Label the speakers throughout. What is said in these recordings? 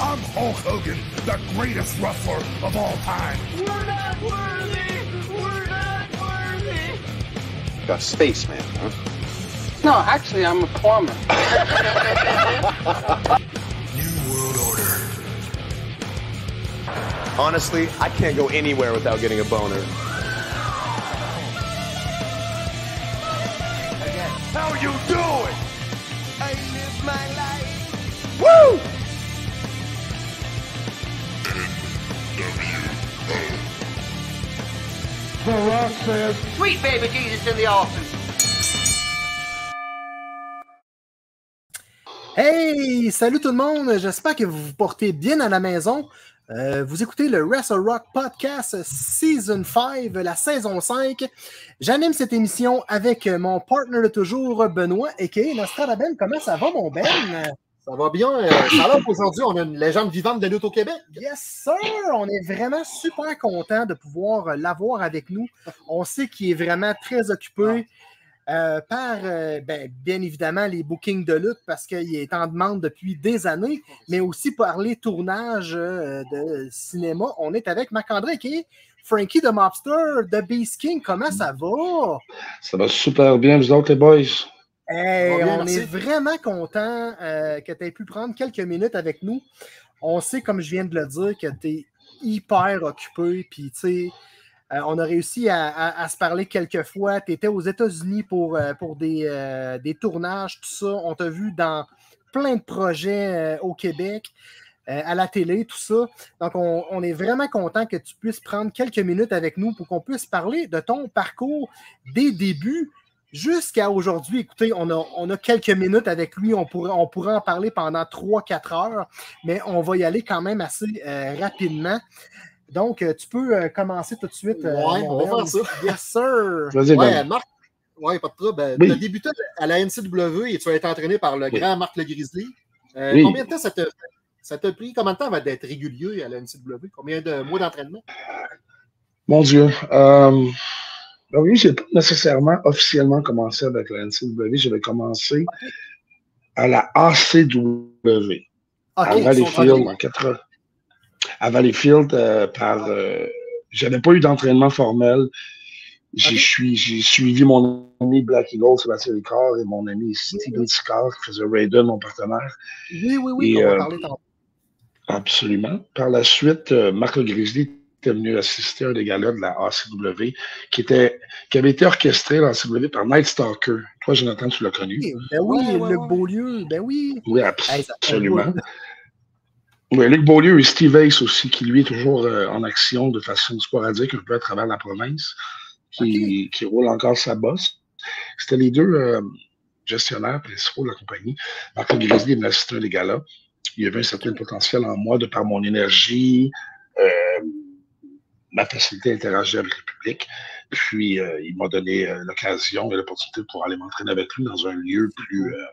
Speaker 1: I'm Hulk Hogan, the greatest wrestler of all time.
Speaker 2: We're not worthy! We're not worthy!
Speaker 3: A spaceman, huh?
Speaker 4: No, actually, I'm a plumber.
Speaker 1: New World Order.
Speaker 3: Honestly, I can't go anywhere without getting a boner.
Speaker 1: How you doing?
Speaker 2: I live my life!
Speaker 5: Hey, salut tout le monde, j'espère que vous vous portez bien à la maison. Euh, vous écoutez le Wrestle Rock Podcast Season 5, la saison 5. J'anime cette émission avec mon partner de toujours, Benoît, a.k.a. Nostradaben. Comment ça va, mon Ben?
Speaker 6: Ça va bien. Euh, ça a l'air qu'aujourd'hui, on a une légende vivante de lutte au Québec.
Speaker 5: Yes, sir! On est vraiment super content de pouvoir l'avoir avec nous. On sait qu'il est vraiment très occupé euh, par, euh, ben, bien évidemment, les bookings de lutte parce qu'il est en demande depuis des années, mais aussi par les tournages euh, de cinéma. On est avec Marc-André qui est Frankie the Mobster, The Beast King. Comment ça va?
Speaker 7: Ça va super bien, vous autres, les boys?
Speaker 5: Hey,
Speaker 6: bien,
Speaker 5: on
Speaker 6: merci.
Speaker 5: est vraiment content euh, que tu aies pu prendre quelques minutes avec nous. On sait, comme je viens de le dire, que tu es hyper occupé. Puis, tu sais, euh, on a réussi à, à- à se parler quelques fois. Tu étais aux États-Unis pour, euh, pour des, des tournages, tout ça. On t'a vu dans plein de projets au Québec, euh, à la télé, tout ça. Donc, on, on est vraiment content que tu puisses prendre quelques minutes avec nous pour qu'on puisse parler de ton parcours des débuts jusqu'à aujourd'hui. Écoutez, on a, on a quelques minutes avec lui. On pourrait, on pourrait en parler pendant 3-4 heures, mais on va y aller quand même assez euh, rapidement. Donc, euh, tu peux euh, commencer tout de suite. euh, mon
Speaker 6: on va faire ça.
Speaker 5: Yes, sir.
Speaker 7: Vas-y,
Speaker 6: Ouais,
Speaker 7: Ben.
Speaker 6: Marc. Ouais, pas de trouble.
Speaker 7: Oui.
Speaker 6: Tu as débuté à la NCW et tu as été entraîné par le
Speaker 7: Oui.
Speaker 6: grand Marc Le Grizzly. Euh,
Speaker 7: Oui.
Speaker 6: Combien de temps ça t'a ça t'a pris? Combien de temps avant d'être régulier à la NCW? Combien de mois d'entraînement?
Speaker 7: Mon Dieu. Euh, ben oui, j'ai pas nécessairement officiellement commencé avec la NCW. J'avais commencé à la ACW, à Valleyfield, en 80. À Valleyfield, euh, par. euh, j'avais pas eu d'entraînement formel. J'ai suivi mon ami Black Eagle, Sébastien Ricard, et mon ami Steven Sicard, qui faisait Raiden, mon partenaire.
Speaker 5: Oui, oui, oui,
Speaker 7: Et,
Speaker 5: on va
Speaker 7: euh,
Speaker 5: parler tantôt.
Speaker 7: Absolument. Par la suite, euh, Marc Le Grizzly était venu assister à un des galas de la ACW qui, était, qui avait été orchestré dans la ACW par Night Stalker. Toi, Jonathan, tu l'as connu.
Speaker 5: Ben oui,
Speaker 6: Ouais, ouais,
Speaker 5: Luc
Speaker 6: ouais.
Speaker 5: Beaulieu, ben oui.
Speaker 7: Oui, absolument. Oui, Luc Beaulieu et Steve Ace aussi, qui lui est toujours euh, en action de façon sporadique un peu à travers la province, qui, qui roule encore sa bosse. C'était les deux euh, gestionnaires principaux de la compagnie. Le Grizzly est assister à des galas. Il y avait un certain potentiel en moi de par mon énergie, euh, ma facilité à interagir avec le public. Puis, euh, il m'a donné euh, l'occasion et l'opportunité pouvoir aller m'entraîner avec lui dans un lieu plus, euh,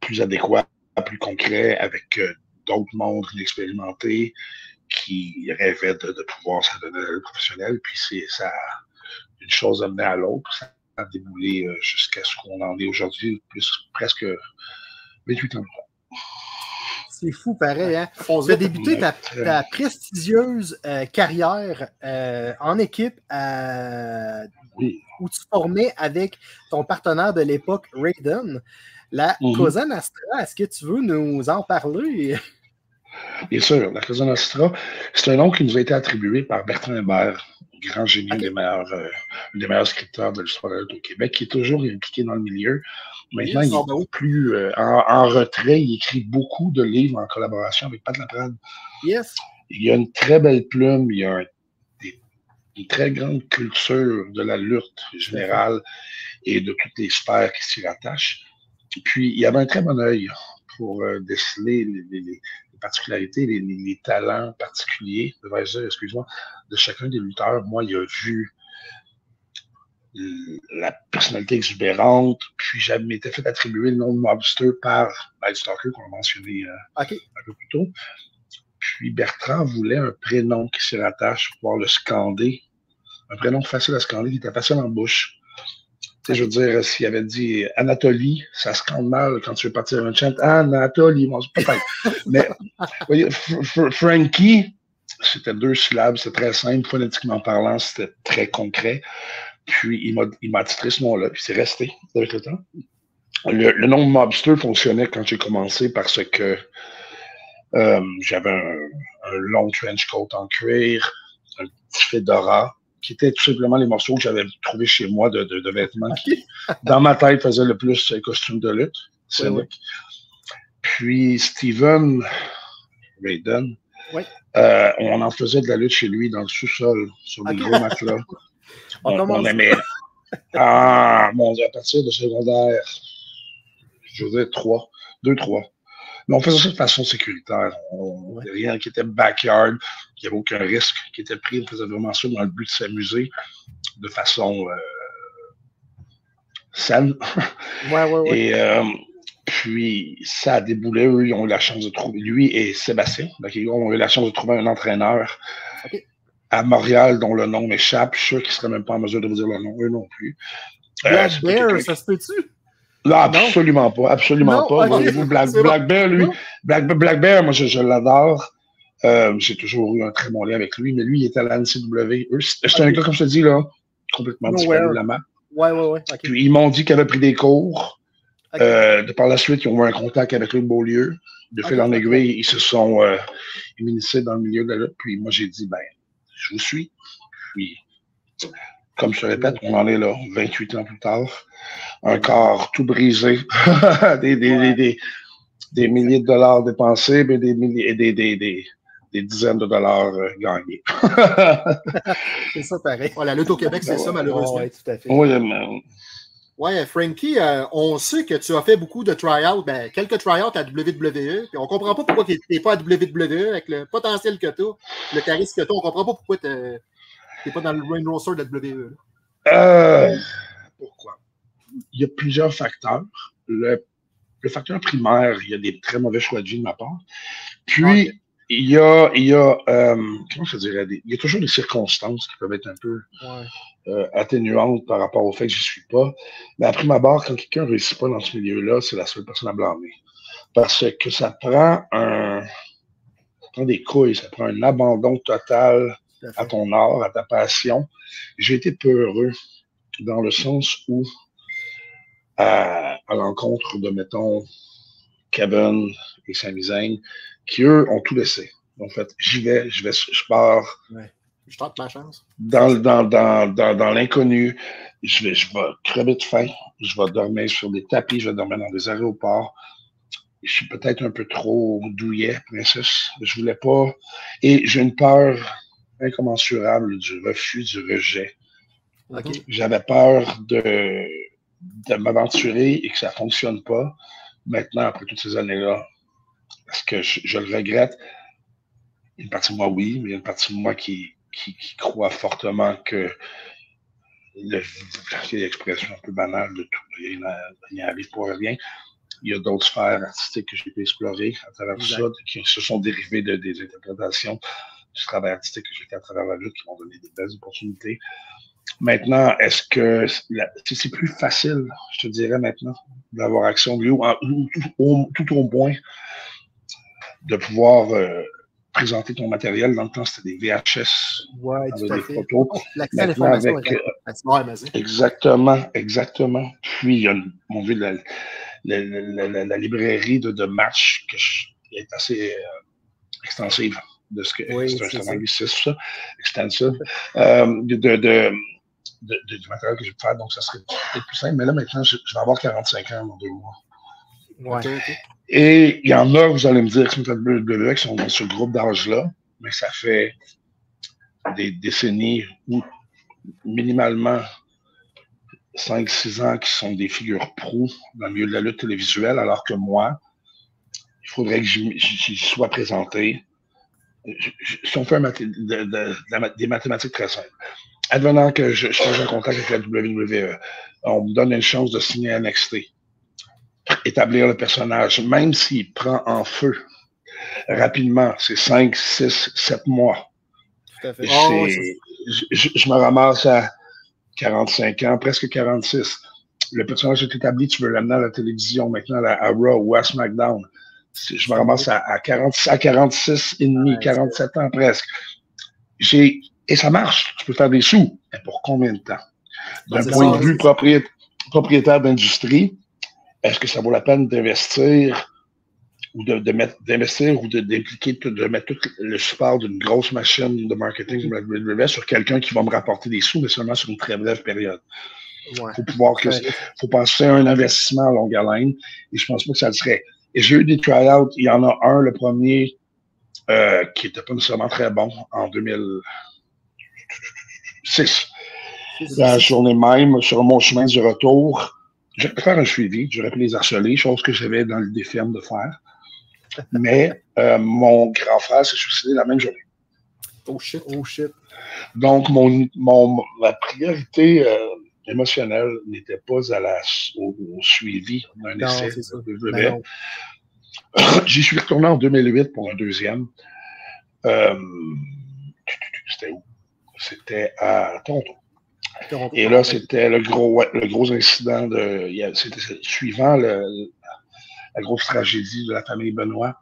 Speaker 7: plus adéquat, plus concret, avec euh, d'autres mondes inexpérimentés qui rêvaient de, pouvoir s'adonner à lutte professionnelle. Puis, c'est ça, une chose amenée à l'autre. Ça a déboulé jusqu'à ce qu'on en est aujourd'hui, plus presque 28 ans.
Speaker 5: C'est fou, pareil. Hein? Tu as débuté ta, prestigieuse euh, carrière euh, en équipe euh, où tu formais avec ton partenaire de l'époque, Raiden. La
Speaker 7: Mhm.
Speaker 5: Cosa Nostra, est-ce que tu veux nous en parler?
Speaker 7: Bien sûr, la Casa Nostra, c'est un nom qui nous a été attribué par Bertrand Hébert, grand génie, un des meilleurs, euh, des meilleurs scripteurs de l'histoire de au Québec, qui est toujours impliqué dans le milieu. Maintenant, il est plus euh, en, en retrait, il écrit beaucoup de livres en collaboration avec Pat Laprade.
Speaker 5: Yes.
Speaker 7: Il y a une très belle plume, il y a un- des- une très grande culture de la lutte générale et de toutes les sphères qui s'y rattachent. Puis, il avait un très bon œil pour euh, déceler les particularités, les, les- les talents particuliers, devrais-je dire, excuse-moi, de chacun des lutteurs. Moi, il a vu la personnalité exubérante, puis j'avais m'étais fait attribuer le nom de Mobster par Night Stalker, qu'on a mentionné euh, un peu plus tôt. Puis Bertrand voulait un prénom qui s'y rattache pour pouvoir le scander. Un prénom facile à scander qui était facile en bouche. Sais, je veux dire, s'il avait dit Anatolie, ça se compte mal quand tu veux partir un chant. Anatolie, moi, peut-être. Mais, voyez, Frankie, c'était deux syllabes, c'était très simple. Phonétiquement parlant, c'était très concret. Puis, il m'a titré ce nom-là, puis c'est resté avec le temps. Le, le, nom Mobster fonctionnait quand j'ai commencé parce que euh, j'avais un, un, long trench coat en cuir, un petit fedora, qui étaient tout simplement les morceaux que j'avais trouvés chez moi de, de, de vêtements qui, dans ma tête, faisaient le plus costume de lutte. C'est oui, oui. Puis Steven Raiden,
Speaker 5: oui.
Speaker 7: euh, on en faisait de la lutte chez lui dans le sous-sol, sur des okay. gros matelas. on, on, on aimait. Ah, mon Dieu, à partir de secondaire, je veux dire trois, deux, trois. Mais on faisait ça de façon sécuritaire. On, ouais. Rien qui était backyard, il n'y avait aucun risque qui était pris. On faisait vraiment ça dans le but de s'amuser de façon euh, saine.
Speaker 5: Ouais, ouais, ouais.
Speaker 7: Et euh, puis, ça a déboulé. Eux, ils ont eu la chance de trouver, lui et Sébastien, donc, ils ont eu la chance de trouver un entraîneur
Speaker 5: okay.
Speaker 7: à Montréal dont le nom m'échappe. Je suis sûr qu'ils ne seraient même pas en mesure de vous dire le nom, eux non plus.
Speaker 5: Euh, Bear, ça se peut-tu?
Speaker 7: Non, absolument non. pas. Absolument
Speaker 5: non,
Speaker 7: pas.
Speaker 5: Okay.
Speaker 7: Black, Black, Bear, lui, Black, Black, Bear, moi, je, je l'adore. Euh, J'ai toujours eu un très bon lien avec lui, mais lui, il était à la NCW. C'est un gars, comme je te dis, là, complètement disparu de la map.
Speaker 5: Ouais, ouais, ouais. Okay.
Speaker 7: Puis, ils m'ont dit qu'il avait pris des cours. Euh, de par la suite, ils ont eu un contact avec Luc Beaulieu. De fil en aiguille, ils se sont euh, dans le milieu de la lutte. Puis, moi, j'ai dit, ben, je vous suis. Puis, comme je te répète, on en est là, 28 ans plus tard. Un corps tout brisé, des, des, ouais. des, des, milliers de dollars dépensés, mais des, milliers, des, des, des, des dizaines de dollars euh, gagnés.
Speaker 5: c'est ça, pareil.
Speaker 6: Ouais, la lutte au Québec, c'est ça, malheureusement.
Speaker 5: Oui, tout à fait.
Speaker 7: Oui, mais...
Speaker 6: Ouais, Frankie, euh, on sait que tu as fait beaucoup de try-outs, ben, quelques try-outs à WWE, puis on comprend pas pourquoi tu n'es pas à WWE avec le potentiel que tu as, le charisme que tu as, on comprend pas pourquoi tu n'es pas dans le main roster de la WWE.
Speaker 7: Euh, pourquoi? Il y a plusieurs facteurs. Le, le, facteur primaire, il y a des très mauvais choix de vie de ma part. Puis, okay. il y a, il y a euh, comment je dirais, il y a toujours des circonstances qui peuvent être un peu
Speaker 5: ouais.
Speaker 7: euh, atténuantes par rapport au fait que je n'y suis pas. Mais après ma barre, quand quelqu'un ne réussit pas dans ce milieu-là, c'est la seule personne à blâmer. Parce que ça prend un, ça prend des couilles, ça prend un abandon total à ton art, à ta passion. J'ai été peu heureux dans le sens où, à, à l'encontre de, mettons, Kevin et Sami Zayn, qui eux ont tout laissé. En fait, j'y vais, je vais, je pars.
Speaker 6: Ouais. Je tente ma chance.
Speaker 7: Dans, dans, dans, dans, dans l'inconnu, je vais, je vais crever de faim, je vais dormir sur des tapis, je vais dormir dans des aéroports. Je suis peut-être un peu trop douillet, princesse. Je voulais pas. Et j'ai une peur incommensurable du refus, du rejet.
Speaker 5: Okay.
Speaker 7: J'avais peur de, de m'aventurer et que ça ne fonctionne pas. Maintenant, après toutes ces années-là, parce que je, je, le regrette, une partie de moi, oui, mais une partie de moi qui, qui, qui croit fortement que l'expression un peu banale de tout, il n'y arrive pour rien. Il y a d'autres sphères artistiques que j'ai pu explorer à travers tout ça, qui se sont dérivées de, des interprétations du travail artistique que j'ai fait à travers la lutte qui m'ont donné des belles opportunités. Maintenant, est-ce que c'est plus facile, je te dirais maintenant, d'avoir action de ou, ou, tout au moins de pouvoir euh, présenter ton matériel. Dans le temps, c'était des VHS.
Speaker 5: Tout
Speaker 7: des
Speaker 5: fait.
Speaker 7: photos.
Speaker 5: L'accès à l'information.
Speaker 7: Avec, euh, exactement, exactement. Puis, il y a, mon Dieu, la, la, la, la librairie de, de matchs qui est assez euh, extensive de ce que
Speaker 5: oui,
Speaker 7: c'est un anglicisme, ça, extensive, euh, de, de, de, de, du matériel que je vais faire, donc ça serait peut-être plus simple. Mais là, maintenant, je, je vais avoir 45 ans dans deux mois.
Speaker 5: Ouais. Okay, okay.
Speaker 7: Et il y en a, vous allez me dire, qui sont WWE, qui sont dans ce groupe d'âge-là, mais ça fait des décennies ou minimalement 5-6 ans qui sont des figures pro dans le milieu de la lutte télévisuelle, alors que moi, il faudrait que j'y sois présenté. Si on fait un de, de, de, des mathématiques très simples, advenant que je, je fasse un contact avec la WWE, on me donne une chance de signer NXT établir le personnage, même s'il prend en feu rapidement, c'est 5, 6, 7 mois.
Speaker 5: Oh,
Speaker 7: je, je, me ramasse à 45 ans, presque 46. le personnage est établi, tu veux l'amener à la télévision, maintenant à, à Raw ou à SmackDown. Je me ramasse à, à, 40, à 46 et demi, 47 ans presque. J'ai, et ça marche. Tu peux faire des sous. Mais pour combien de temps? D'un point de vue propriétaire, propriétaire d'industrie, est-ce que ça vaut la peine d'investir ou de, de mettre, d'investir ou de, d'impliquer, de, de mettre tout le support d'une grosse machine de marketing WWE sur quelqu'un qui va me rapporter des sous, mais seulement sur une très brève période? Il ouais. faut pouvoir que, faut penser à un investissement à longue haleine, et je pense pas que ça le serait. Et j'ai eu des try-outs, il y en a un, le premier, euh, qui était pas nécessairement très bon en 2006. La journée même, sur mon chemin du retour, j'aurais pu faire un suivi, j'aurais pu les harceler, chose que j'avais dans le déferme de faire. Mais euh, mon grand frère s'est suicidé la même journée.
Speaker 5: Oh shit, oh shit.
Speaker 7: Donc, mon, mon, ma priorité euh, émotionnelle n'était pas à la, au, au suivi d'un essai de ben J'y suis retourné en 2008 pour un deuxième. Euh, c'était où? C'était à Toronto. Toronto. Et là, c'était le gros, le gros incident de. C'était suivant le, la grosse tragédie de la famille Benoît.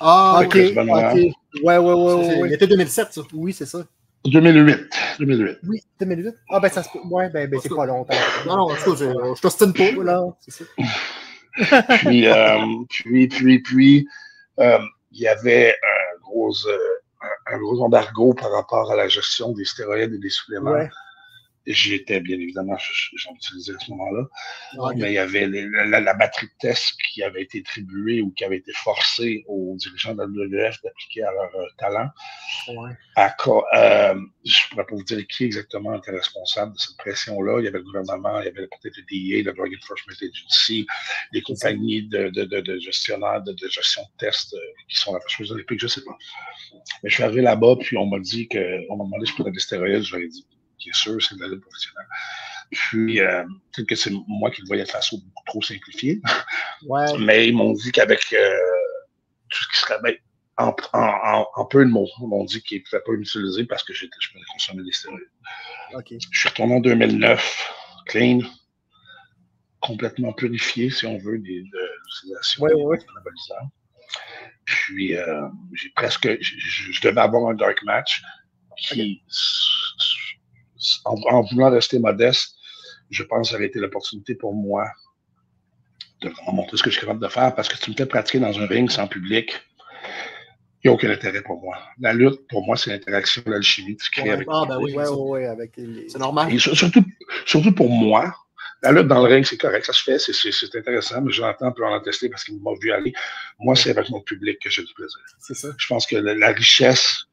Speaker 5: Ah, ok. Benoît. ok. Ouais, ouais, ouais. ouais,
Speaker 6: C'était 2007, ça.
Speaker 5: Oui, c'est ça.
Speaker 7: 2008. 2008.
Speaker 5: Oui, 2008. Ah, ben, ça se Ouais, ben, ben c'est pas longtemps.
Speaker 6: Non, non, je, je, je t'ostine pas.
Speaker 5: Là, c'est ça.
Speaker 7: puis, euh, puis, puis, puis, euh, il y avait un gros, euh, un, un, gros embargo par rapport à la gestion des stéroïdes et des suppléments. Ouais. J'étais bien évidemment, j'en utilisais à ce moment-là. Okay. Mais il y avait la, la, batterie de tests qui avait été attribuée ou qui avait été forcée aux dirigeants de la WWF d'appliquer à leur euh, talent.
Speaker 5: Ouais.
Speaker 7: À, euh, je ne pourrais pas vous dire qui exactement était responsable de cette pression-là. Il y avait le gouvernement, il y avait peut-être le DEA, le Drug Enforcement Agency, les compagnies de, de, de, de gestionnaires de, gestion de tests euh, qui sont la chose olympique, je ne sais pas. Mais je suis arrivé là-bas, puis on m'a dit que, on m'a demandé si je pouvais des stéroïdes, j'aurais dit bien sûr, c'est de la lutte professionnelle. Puis, euh, peut-être que c'est moi qui le voyais de façon beaucoup trop simplifiée.
Speaker 5: Ouais.
Speaker 7: Mais ils m'ont dit qu'avec euh, tout ce qui serait bien, en, en, en, peu de mots, ils m'ont dit qu'ils ne pouvaient pas m'utiliser parce que je pouvais consommer des stéroïdes.
Speaker 5: Okay.
Speaker 7: Je suis retourné en 2009, clean, complètement purifié, si on veut, des, de l'utilisation
Speaker 5: ouais, ouais.
Speaker 7: Puis, euh, j'ai presque, je, je, devais avoir un dark match qui, okay en, en, voulant rester modeste, je pense que ça aurait été l'opportunité pour moi de vraiment montrer ce que je suis capable de faire parce que tu me fais pratiquer dans un ring sans public, il n'y a aucun intérêt pour moi. La lutte, pour moi, c'est l'interaction, l'alchimie que tu crées
Speaker 5: ouais,
Speaker 7: avec
Speaker 5: Ah, ben oui, ouais, ouais, avec les...
Speaker 6: C'est normal.
Speaker 7: Et surtout, surtout pour moi, la lutte dans le ring, c'est correct, ça se fait, c'est intéressant, mais j'entends pour en tester parce qu'il m'a vu aller. Moi, c'est avec mon public que j'ai du plaisir.
Speaker 5: C'est ça.
Speaker 7: Je pense que la, la richesse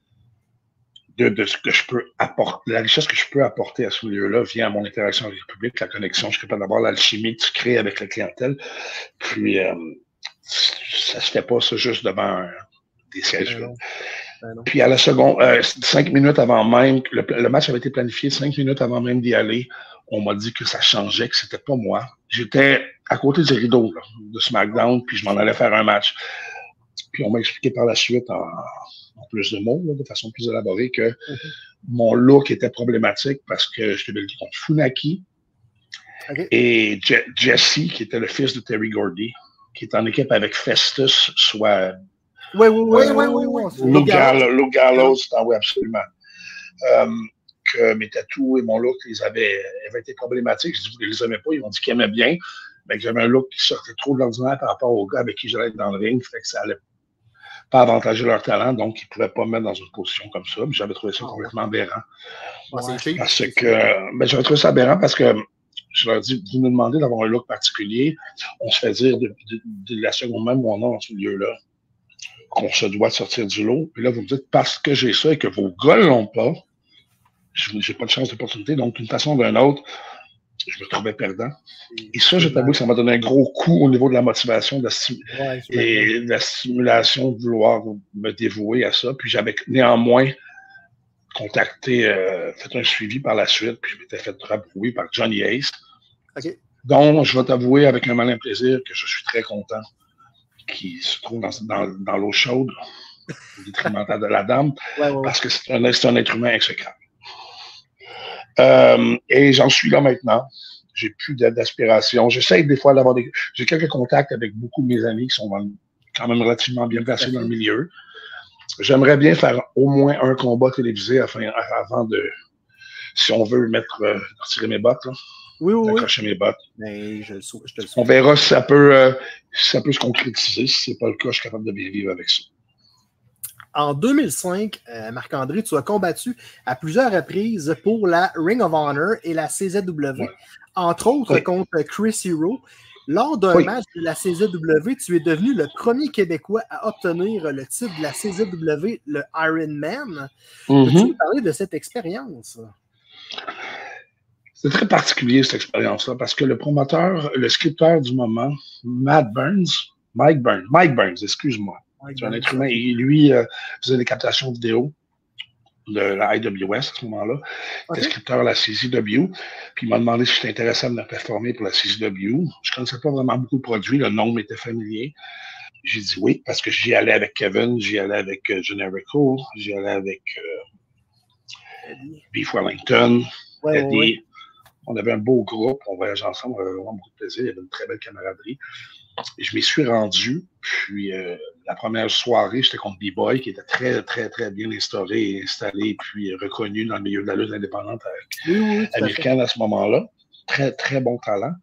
Speaker 7: de, de, ce que je peux apporter, la richesse que je peux apporter à ce milieu-là vient à mon interaction avec le public, la connexion. Je suis capable d'avoir l'alchimie que tu crées avec la clientèle. Puis, euh, ça se fait pas ça juste devant des sièges.
Speaker 5: Ben ben
Speaker 7: Puis à la seconde, euh, cinq minutes avant même, le, le, match avait été planifié, cinq minutes avant même d'y aller, on m'a dit que ça changeait, que c'était pas moi. J'étais à côté du rideau là, de SmackDown, puis je m'en allais faire un match. Puis on m'a expliqué par la suite en, en plus de mots, là, de façon plus élaborée, que mm -hmm. mon look était problématique parce que je devais le dire contre Funaki
Speaker 5: okay.
Speaker 7: et Je Jesse, qui était le fils de Terry Gordy, qui est en équipe avec Festus, soit.
Speaker 5: Oui, oui, oui, oui, oui, oui.
Speaker 7: Lou Gallows, Gallows, oui, absolument. Um, que mes tatous et mon look les avaient, avaient été problématiques. Je dis, vous ne les aimez pas, ils m'ont dit qu'ils aimaient bien, mais que j'avais un look qui sortait trop de l'ordinaire par rapport aux gars avec qui j'allais être dans le ring, fait que ça allait pas avantager leur talent, donc ils ne pouvaient pas me mettre dans une position comme ça. J'avais trouvé ça complètement aberrant.
Speaker 5: Ouais,
Speaker 7: parce que ben, j'avais trouvé ça aberrant parce que je leur dis, vous nous demandez d'avoir un look particulier, on se fait dire de, de, de la seconde même où on est dans ce lieu-là qu'on se doit de sortir du lot. Puis là, vous me dites, parce que j'ai ça et que vos gars ne l'ont pas, je n'ai pas de chance d'opportunité. Donc, d'une façon ou d'une autre, je me trouvais perdant. Et ça, je t'avoue que ça m'a donné un gros coup au niveau de la motivation de la
Speaker 5: ouais,
Speaker 7: et de la stimulation de vouloir me dévouer à ça. Puis j'avais néanmoins contacté, euh, fait un suivi par la suite, puis je m'étais fait rabrouer par Johnny Ace.
Speaker 5: Okay.
Speaker 7: Donc, je vais t'avouer avec un malin plaisir que je suis très content qu'il se trouve dans, dans, dans l'eau chaude, au détriment de la dame,
Speaker 5: ouais, ouais,
Speaker 7: parce que c'est un, un, être humain exécrable. Euh, et j'en suis là maintenant. j'ai plus d'aspiration. J'essaie des fois d'avoir des. J'ai quelques contacts avec beaucoup de mes amis qui sont quand même relativement bien placés dans le milieu. J'aimerais bien faire au moins un combat télévisé avant de. Si on veut mettre. Euh, retirer mes bottes, là.
Speaker 5: Oui, oui,
Speaker 7: accrocher mes bottes.
Speaker 5: Mais je, je te le
Speaker 7: On verra si ça peut, euh, si ça peut se concrétiser. Si ce n'est pas le cas, je suis capable de bien vivre avec ça.
Speaker 5: En 2005, euh, Marc-André, tu as combattu à plusieurs reprises pour la Ring of Honor et la CZW, entre autres contre Chris Hero. Lors d'un match de la CZW, tu es devenu le premier Québécois à obtenir le titre de la CZW, le Iron Man.
Speaker 7: Mm-hmm.
Speaker 5: Peux-tu nous parler de cette expérience?
Speaker 7: C'est très particulier, cette expérience-là, parce que le promoteur, le scripteur du moment, Matt Burns, Mike Burns, Mike Burns, excuse-moi, c'est un être humain. Et lui euh, faisait des captations vidéo de la IWS à ce moment-là. Il était scripteur à la CZW. Puis il m'a demandé si j'étais intéressé à me performer pour la CZW. Je ne connaissais pas vraiment beaucoup de produits. Le nom m'était familier. J'ai dit oui, parce que j'y allais avec Kevin, j'y allais avec euh, Generico, j'y allais avec euh, Beef Wellington,
Speaker 5: Ouais,
Speaker 7: Eddie.
Speaker 5: ouais,
Speaker 7: On avait un beau groupe, on voyageait ensemble, on avait vraiment beaucoup de plaisir, il y avait une très belle camaraderie. Je m'y suis rendu, puis euh, la première soirée, j'étais contre B-Boy, qui était très, très, très bien instauré et installé, puis reconnu dans le milieu de la lutte indépendante
Speaker 5: Oui, oui, tout à fait.
Speaker 7: américaine à ce moment-là. Très, très bon talent.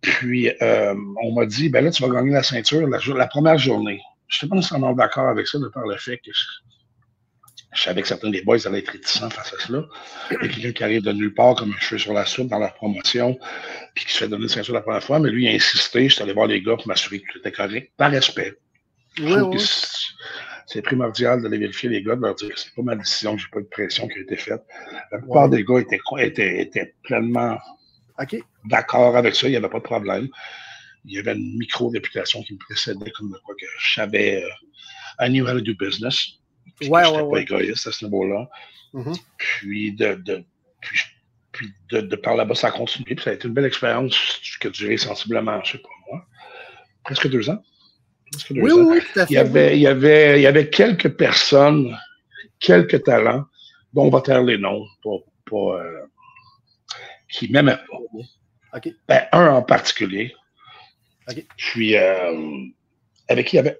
Speaker 7: Puis, euh, on m'a dit, ben là, tu vas gagner la ceinture la, première journée. Je n'étais pas nécessairement d'accord avec ça, de par le fait que je, je savais que certains des boys allaient être réticents face à cela. Il y a quelqu'un qui arrive de nulle part comme un cheveu sur la soupe dans leur promotion, puis qui se fait donner une ceinture la première fois, mais lui, il a insisté. Je suis allé voir les gars pour m'assurer que tout était correct, par respect.
Speaker 5: Oui,
Speaker 7: c'est- primordial d'aller vérifier les gars, de leur dire que c'est pas ma décision, que j'ai pas de pression qui a été faite. La plupart des gars étaient, étaient, étaient pleinement d'accord avec ça, il n'y avait pas de problème. Il y avait une micro-réputation qui me précédait comme de quoi que je savais, euh, I knew how to do business. Puis
Speaker 5: Ouais,
Speaker 7: que
Speaker 5: ouais,
Speaker 7: pas égoïste à ce niveau-là.
Speaker 6: Mhm.
Speaker 7: Puis de, de, puis, puis de, de par là-bas, ça a continué. Puis ça a été une belle expérience qui a duré sensiblement, je sais pas moi, presque deux ans. Presque deux
Speaker 5: Oui,
Speaker 7: ans.
Speaker 5: oui, tout à fait.
Speaker 7: Il y, avait, il, y avait, il y avait quelques personnes, quelques talents, dont on va taire les noms, pas, pas, euh, qui m'aimaient pas. Ben, un en particulier. Puis, euh, avec qui il y avait.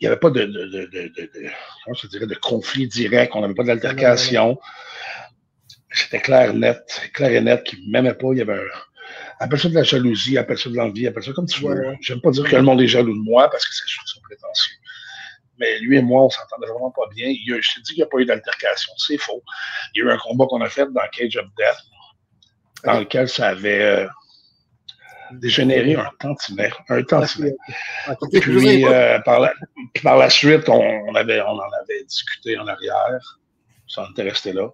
Speaker 7: Il n'y avait pas de, de, de, de, de- de- comment je dirais, de conflit direct, on n'avait pas d'altercation. C'était clair, net, clair et net qu'il ne m'aimait pas. Il y avait un. Appelle ça de la jalousie, appelle ça de l'envie, appelle ça comme tu veux.
Speaker 5: Ouais.
Speaker 7: J'aime pas dire que le monde est jaloux de moi parce que c'est sûr que c'est prétentieux. Mais lui et moi, on s'entendait vraiment pas bien. Il a- je te dis qu'il n'y a pas eu d'altercation. C'est faux. Il y a eu un combat qu'on a fait dans Cage of Death, dans lequel ça avait euh, dégénéré un tantinet. Un tantinet. Puis, euh, par, la, puis par la suite, on, avait, on en avait discuté en arrière. Ça en était resté là.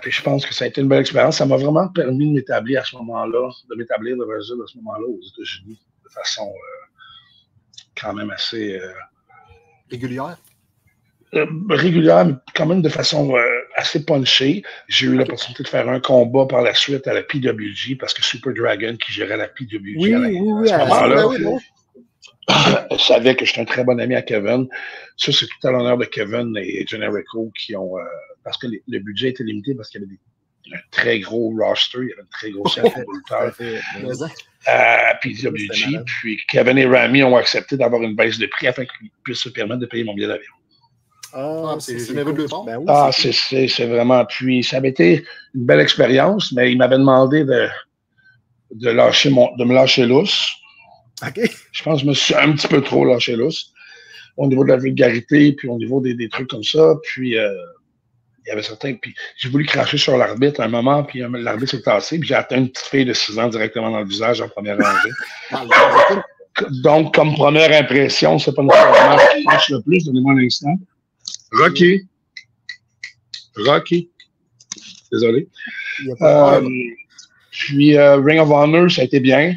Speaker 7: Puis je pense que ça a été une belle expérience. Ça m'a vraiment permis de m'établir à ce moment-là, de m'établir de Brésil à ce moment-là aux États-Unis de façon euh, quand même assez euh,
Speaker 6: Régulière?
Speaker 7: régulière, mais quand même de façon assez punchée. J'ai eu l'opportunité de faire un combat par la suite à la PWG parce que Super Dragon, qui gérait la PWG
Speaker 5: Oui,
Speaker 7: à, la-
Speaker 5: oui, oui.
Speaker 7: à ce moment-là,
Speaker 5: oui,
Speaker 7: savais que j'étais un très bon ami à Kevin. Ça, c'est tout à l'honneur de Kevin et Generico qui ont. euh, parce que les- le budget était limité parce qu'il y avait des- un très gros roster, il y avait une très grosse scène de à
Speaker 5: C'était
Speaker 7: PWG.
Speaker 5: malade.
Speaker 7: Puis Kevin et Rami ont accepté d'avoir une baisse de prix afin qu'ils puissent se permettre de payer mon billet d'avion.
Speaker 5: Ah,
Speaker 6: Ah, c'est généreux de.
Speaker 5: Ben oui,
Speaker 7: Ah,
Speaker 5: c'est
Speaker 7: vraiment. Puis ça avait été une belle expérience, mais il m'avait demandé de, de, lâcher mon, de me lâcher lousse.
Speaker 5: OK.
Speaker 7: Je pense que je me suis un petit peu trop lâché lousse au niveau de la vulgarité, puis au niveau des, des trucs comme ça. Puis euh, il y avait certains. Puis j'ai voulu cracher sur l'arbitre à un moment, puis euh, l'arbitre s'est tassé, puis j'ai atteint une petite fille de 6 ans directement dans le visage en première rangée.
Speaker 6: Ah,
Speaker 7: Donc, comme première impression, c'est pas nécessairement ce qui marche le plus. Donnez-moi un instant. Rocky. Rocky. Désolé. Euh, puis euh, Ring of Honor, ça a été bien.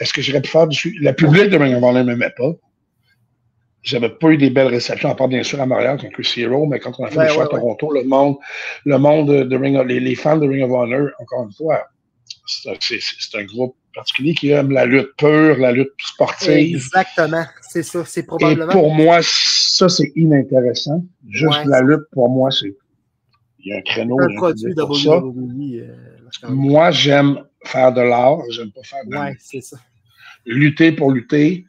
Speaker 7: Est-ce que j'aurais pu faire du? Le public de Ring of Honor ne m'aimait pas. J'avais pas eu des belles réceptions, à part bien sûr à Montréal contre Chris Hero, mais quand on a fait
Speaker 5: Ouais,
Speaker 7: le choix
Speaker 5: ouais,
Speaker 7: à Toronto, le monde, le monde de Ring of, les, les fans de Ring of Honor, encore une fois, c'est un- un groupe particulier qui aime la lutte pure, la lutte sportive.
Speaker 5: Exactement. C'est ça. C'est
Speaker 7: Et
Speaker 5: probablement.
Speaker 7: pour moi, ça, c'est inintéressant. Juste
Speaker 5: Ouais.
Speaker 7: la lutte, pour moi, c'est. Il y a un créneau.
Speaker 5: un produit
Speaker 7: ça.
Speaker 5: WWE. euh,
Speaker 7: Moi, j'aime faire de l'art, j'aime pas faire de
Speaker 5: Ouais, c'est ça.
Speaker 7: lutter pour lutter.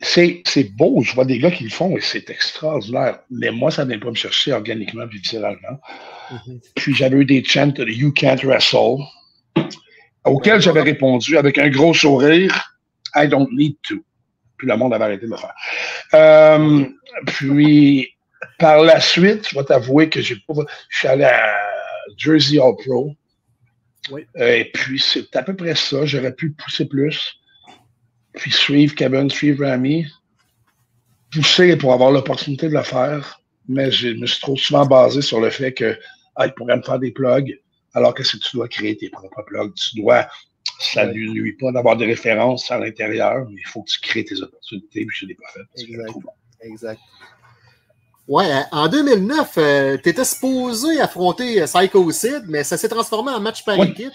Speaker 7: C'est, beau, je vois des gars qui le font et c'est extraordinaire. Mais moi, ça ne vient pas me chercher organiquement et viscéralement.
Speaker 5: Mhm.
Speaker 7: Puis j'avais eu des chants de You Can't Wrestle, auxquels j'avais répondu avec un gros sourire I don't need to. Puis le monde avait arrêté de le faire. Euh, puis par la suite, je vais t'avouer que j'ai pas. Je suis allé à Jersey All Pro.
Speaker 5: Oui.
Speaker 7: Euh, et puis c'est à peu près ça. J'aurais pu pousser plus. Puis suivre Kevin, suivre Rami. Pousser pour avoir l'opportunité de le faire. Mais je me suis trop souvent basé sur le fait que ah, il pourrait me faire des plugs. Alors que si tu dois créer tes propres plugs, tu dois. Ça ne lui nuit pas d'avoir des références à l'intérieur, mais il faut que tu crées tes opportunités, puis je ne l'ai pas fait.
Speaker 5: Exact. Exact.
Speaker 6: Ouais, en 2009, tu étais supposé affronter euh, Psycho Sid, mais ça s'est transformé en match par
Speaker 7: Oui.
Speaker 6: équipe.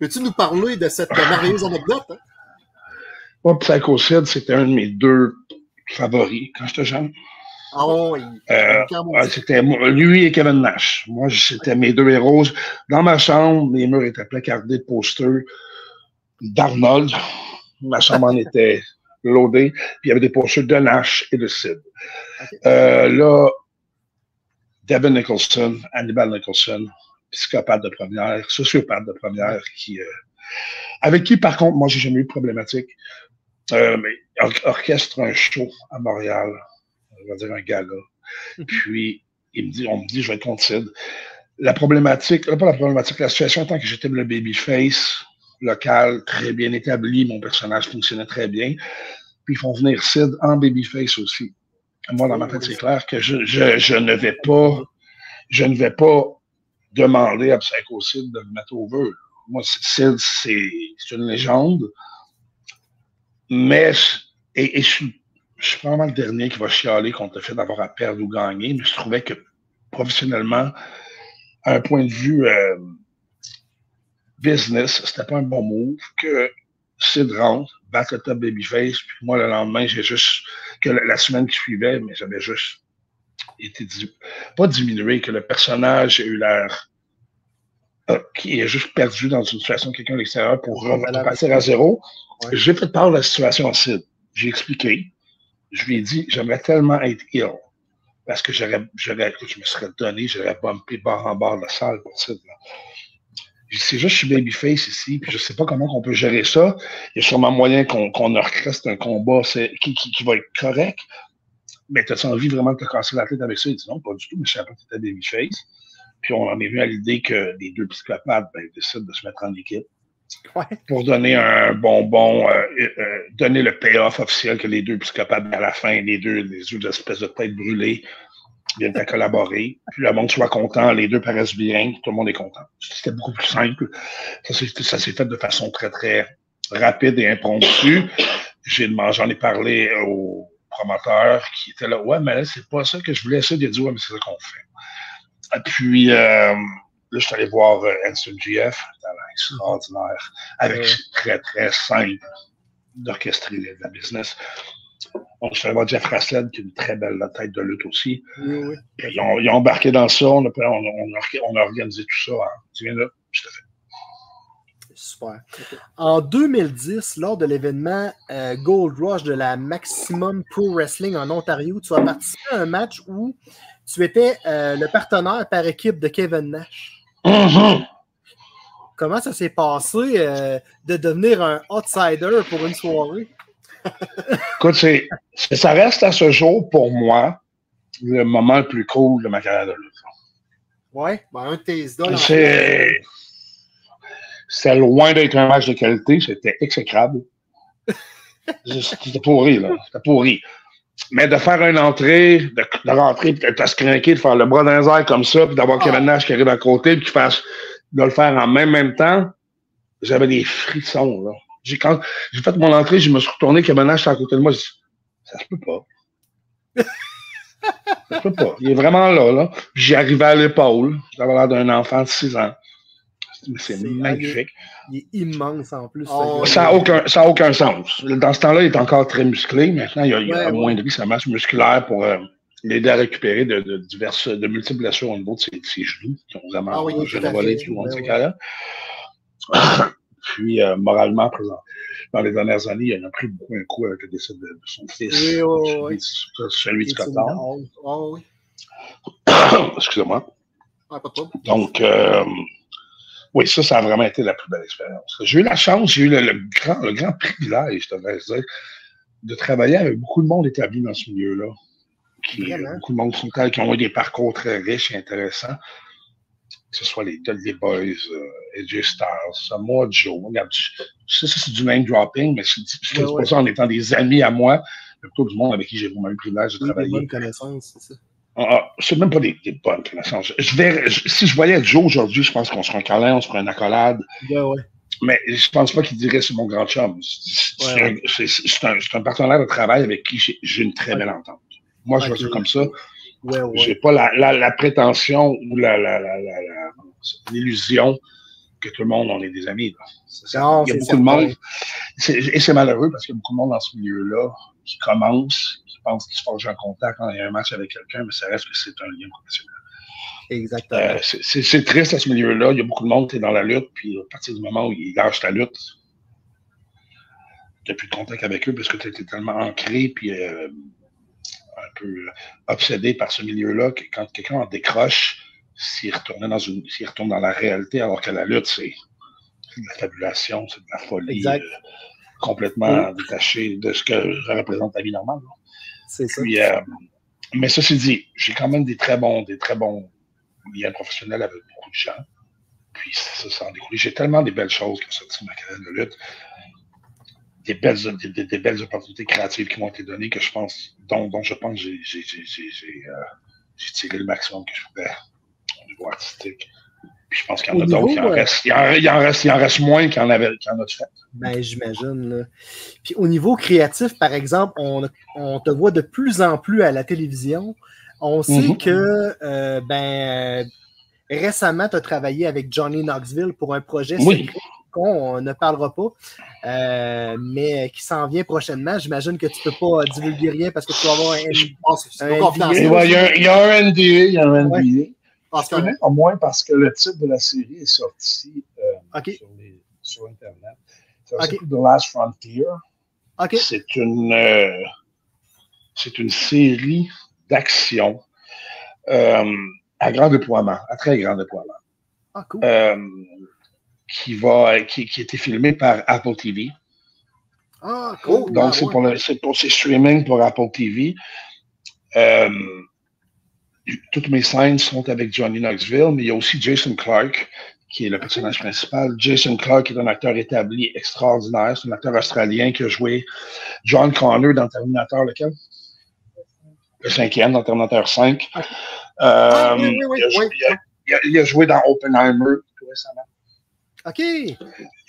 Speaker 6: Peux-tu nous parler de cette merveilleuse anecdote? hein?
Speaker 7: Moi, Psychocide, c'était un de mes deux favoris quand j'étais jeune.
Speaker 6: Ah oui.
Speaker 7: Euh, c'était lui et Kevin Nash. Moi, c'était mes deux héros. Dans ma chambre, les murs étaient placardés de posters d'Arnold. Ma chambre en était loadée. Puis il y avait des posters de Nash et de Sid. Euh, là, Devin Nicholson, Hannibal Nicholson, psychopathe de première, sociopathe de première, qui, euh, avec qui, par contre, moi, j'ai jamais eu de problématique. Euh, mais or- orchestre un show à Montréal, on va dire un gala. Puis, il me dit, on me dit, je vais être contre Sid. La problématique, pas la problématique, la situation tant que j'étais le babyface local, très bien établi, mon personnage fonctionnait très bien. Puis, ils font venir Sid en babyface aussi. Moi, dans ma tête, c'est clair que je, je, je ne vais pas, je ne vais pas demander à Psycho Sid de me mettre au vœu. Moi, Sid, c'est une légende. Mais, et, et je, suis, je suis probablement le dernier qui va chialer contre le fait d'avoir à perdre ou gagner, mais je trouvais que professionnellement, à un point de vue euh, business, c'était pas un bon move que Sid rentre, batte le top babyface, puis moi, le lendemain, j'ai juste, que la, la semaine qui suivait, mais j'avais juste été, pas diminué, que le personnage a eu l'air, euh, qui est juste perdu dans une situation de quelqu'un à l'extérieur pour repartir à zéro.
Speaker 5: Ouais.
Speaker 7: J'ai fait part de la situation à Sid. J'ai expliqué. Je lui ai dit, j'aimerais tellement être ill. Parce que j'aurais, je me serais donné, j'aurais bumpé barre en barre de la salle pour Sid. là. C'est juste, je suis babyface ici, puis je sais pas comment on peut gérer ça. Il y a sûrement moyen qu'on, qu'on orchestre un combat qui, qui, qui va être correct. Mais t'as-tu envie vraiment de te casser la tête avec ça? Il dit non, pas du tout, mais je savais pas que t'étais babyface. Puis on en est venu à l'idée que les deux psychopathes ben, décident de se mettre en équipe
Speaker 5: Ouais.
Speaker 7: pour donner un bonbon, euh, euh, donner le payoff officiel que les deux psychopathes, à la fin, les deux, les deux espèces de têtes brûlées viennent à collaborer. Puis le monde soit content, les deux paraissent bien, tout le monde est content. C'était beaucoup plus simple. Ça s'est, fait de façon très, très rapide et impromptue. J'ai demandé, j'en ai parlé au promoteur qui était là. Ouais, mais là, c'est pas ça que je voulais essayer de dire. Ouais, mais c'est ça qu'on fait. Et puis, euh, là, je suis allé voir euh, Anson GF, extraordinaire, avec c'est très, très simple d'orchestrer la business. Suis allé voir Jeff Rassled, qui a une très belle tête de lutte aussi.
Speaker 5: Oui, oui.
Speaker 7: Ils ont, ils ont embarqué dans ça, on a, on, a- on a- on a organisé tout ça. Hein. Tu viens là, je te fais.
Speaker 5: Super. En 2010, lors de l'événement euh, Gold Rush de la Maximum Pro Wrestling en Ontario, tu as participé à un match où tu étais euh, le partenaire par équipe de Kevin Nash.
Speaker 7: Mhm.
Speaker 5: Comment ça s'est passé euh, de devenir un outsider pour une soirée?
Speaker 7: Écoute, ça reste à ce jour, pour moi, le moment le plus cool de ma carrière de lutte.
Speaker 5: Ouais.
Speaker 6: Ben, un de tes idoles.
Speaker 7: c'était loin d'être un match de qualité, c'était exécrable. C'était pourri, là. C'était pourri. Mais de faire une entrée, de, de rentrer, puis de se craquer, de faire le bras dans les airs comme ça, puis d'avoir
Speaker 6: Ah.
Speaker 7: Kevin Nash qui arrive à côté, puis qui fasse, de le faire en même, même temps, j'avais des frissons, là. J'ai, quand j'ai fait mon entrée, je me suis retourné, était à côté de moi, j'ai dit, ça se peut pas. ça se peut pas. Il est vraiment là, là. Puis J'y arrivais à l'épaule. J'avais l'air d'un enfant de 6 ans. C'est, c'est
Speaker 5: C'est
Speaker 7: magnifique.
Speaker 5: Il est immense en plus.
Speaker 6: Oh.
Speaker 7: Ça n'a aucun, ça a aucun sens. Dans ce temps-là, il est encore très musclé. Maintenant, il a, il a
Speaker 5: Ouais, ouais.
Speaker 7: amoindri sa masse musculaire pour euh, l'aider à récupérer de, de diverses, de multiples blessures au niveau de ses, de ses genoux, qui ont vraiment
Speaker 6: Ah oui,
Speaker 7: volé tout le long de Puis, euh, moralement, présent, dans les dernières années, il a pris beaucoup un coup avec le décès de, de son fils,
Speaker 5: Oui, oui, oui.
Speaker 7: celui, celui de Scott Hall.
Speaker 6: Ah oui.
Speaker 7: Excusez-moi.
Speaker 6: Ah.
Speaker 7: Donc, euh, oui, ça, ça a vraiment été la plus belle expérience. J'ai eu la chance, j'ai eu le, le grand, le grand privilège, je devrais dire, de travailler avec beaucoup de monde établi dans ce milieu-là. Qui, beaucoup de monde qui ont eu des parcours très riches et intéressants. Que ce soit les Dudley Boys, euh, AJ Styles, Samoa Joe. Regarde, ça, ça, c'est du name dropping, mais je je dis pas ça en étant des amis à moi, mais plutôt du monde avec qui j'ai vraiment eu le privilège de travailler.
Speaker 5: bonnes connaissances, c'est ça.
Speaker 7: Ah, ah, c'est même pas des, des bonnes connaissances. Je verrais- je- si je voyais Joe aujourd'hui, je pense qu'on serait un câlin, on se ferait une accolade.
Speaker 5: Ouais.
Speaker 7: Mais je pense pas qu'il dirait c'est mon grand chum. C'est
Speaker 5: Ouais,
Speaker 7: un, un- un partenaire de travail avec qui j'ai une très belle entente. Moi, je vois ça comme ça.
Speaker 5: Ouais, ouais.
Speaker 7: J'ai pas la, la, la prétention ou la, l'illusion que tout le monde, on est des amis. là. Ça, ça-
Speaker 5: Non,
Speaker 7: il y a
Speaker 5: c'est
Speaker 7: beaucoup de monde. Et c'est malheureux parce qu'il y a beaucoup de monde dans ce milieu-là qui commence, qui pense qu'il se forge un contact quand il y a un match avec quelqu'un, mais ça reste que c'est un lien professionnel.
Speaker 5: Exactement.
Speaker 7: Euh, c'est triste à ce milieu-là. Il y a beaucoup de monde qui est dans la lutte, puis à partir du moment où ils lâchent la lutte, tu n'as plus de contact avec eux parce que tu étais tellement ancré, puis euh, un peu euh, obsédé par ce milieu-là que quand quelqu'un en décroche, s'il retournait dans une, s'il retourne dans la réalité, alors que la lutte, c'est de la fabulation, c'est de la folie,
Speaker 5: Exact.
Speaker 7: euh, complètement détaché de ce que représente la vie normale.
Speaker 5: c'est ça.
Speaker 7: Puis, euh, mais ceci dit, j'ai quand même des très bons, des très bons liens professionnels avec beaucoup de gens. Puis ça, ça en découle. J'ai tellement des belles choses qui ont sorti de ma carrière de lutte. Des belles, des, belles opportunités créatives qui m'ont été données que je pense, dont, dont je pense j'ai, euh, j'ai tiré le maximum que je pouvais au niveau artistique. Puis je pense qu'il y en a d'autres. Il en,
Speaker 5: euh,
Speaker 7: reste, il, en, il en reste, il en reste moins qu'il y en avait, en a de fait.
Speaker 5: Ben, j'imagine. là. Puis au niveau créatif, par exemple, on, on te voit de plus en plus à la télévision. On sait
Speaker 7: Mhm.
Speaker 5: que euh, ben, récemment, tu as travaillé avec Johnny Knoxville pour un projet
Speaker 7: Oui.
Speaker 5: secret qu'on ne parlera pas, euh, mais qui s'en vient prochainement. J'imagine que tu ne peux pas divulguer rien parce que tu vas avoir un. Un
Speaker 7: ouais, il, y a, un- il y a un NDA, il y a un. NDA. Au moins parce que le titre de la série est sorti euh, sur, les- sur Internet. Ça
Speaker 5: OK.
Speaker 7: s'appelle The Last Frontier.
Speaker 5: OK.
Speaker 7: C'est une, euh, c'est une série d'action euh, à grand déploiement, à très grand déploiement,
Speaker 5: Ah, cool.
Speaker 7: Qui, va, qui, qui a été filmé par Apple TV.
Speaker 5: Ah, cool.
Speaker 7: Donc,
Speaker 5: Ah,
Speaker 7: c'est
Speaker 5: ouais.
Speaker 7: pour, le- pour ses streaming pour Apple TV. Euh, toutes mes scènes sont avec Johnny Knoxville, mais il y a aussi Jason Clark, qui est le personnage principal. Jason Clark est un acteur établi extraordinaire. C'est un acteur australien qui a joué John Connor dans Terminator, lequel? Le cinquième, dans Terminator 5. Euh,
Speaker 6: Ah, oui, oui, oui,
Speaker 7: il, a, joué- il a- il a joué dans Oppenheimer tout récemment.
Speaker 5: OK.
Speaker 7: Il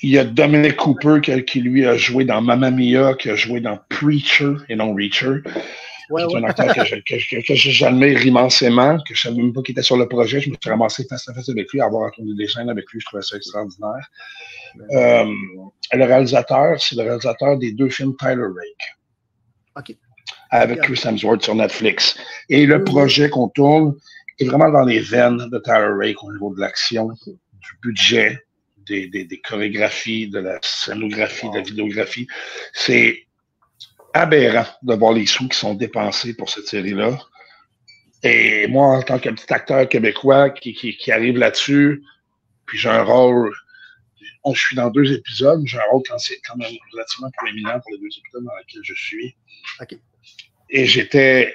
Speaker 7: y a Dominic Cooper qui, qui, lui a joué dans Mamma Mia, qui a joué dans Preacher et non Reacher.
Speaker 5: Ouais,
Speaker 7: c'est
Speaker 5: ouais.
Speaker 7: un acteur que, je- que, que, que j'admire immensément, que je ne savais même pas qu'il était sur le projet. Je me suis ramassé face à face avec lui, avoir tourné des scènes avec lui, je trouvais ça extraordinaire. Euh, le réalisateur, c'est le réalisateur des deux films Tyler Rake.
Speaker 5: OK.
Speaker 7: Avec Chris Hemsworth sur Netflix. Et le projet qu'on tourne est vraiment dans les veines de Tyler Rake au niveau de l'action, du budget, des, des, des chorégraphies, de la scénographie, de la vidéographie. C'est aberrant de voir les sous qui sont dépensés pour cette série-là. Et moi, en tant que petit acteur québécois qui, qui, qui arrive là-dessus, puis j'ai un rôle, on, je suis dans deux épisodes, j'ai un rôle quand c'est quand même relativement proéminent pour les deux épisodes dans lesquels je suis. Et j'étais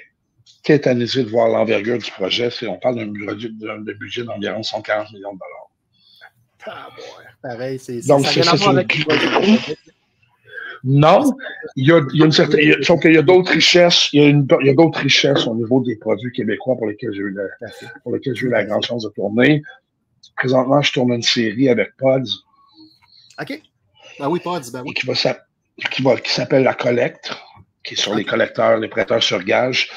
Speaker 7: tétanisé de voir l'envergure du projet. On parle d'un budget d'environ 140 millions de dollars.
Speaker 5: Ah, bon, Pareil, c'est
Speaker 7: Donc, c'est ça. Non, il y a, il y a une certaine, il y a- sauf qu'il y a d'autres richesses, il y a, une- il y a d'autres richesses au niveau des produits québécois pour lesquels j'ai eu la, pour lesquels j'ai eu la grande chance de tourner. Présentement, je tourne une série avec Pods
Speaker 5: OK.
Speaker 6: Ben oui, dit, ben oui.
Speaker 7: qui va qui va, qui s'appelle La Collecte, qui est sur les collecteurs, les prêteurs sur gage.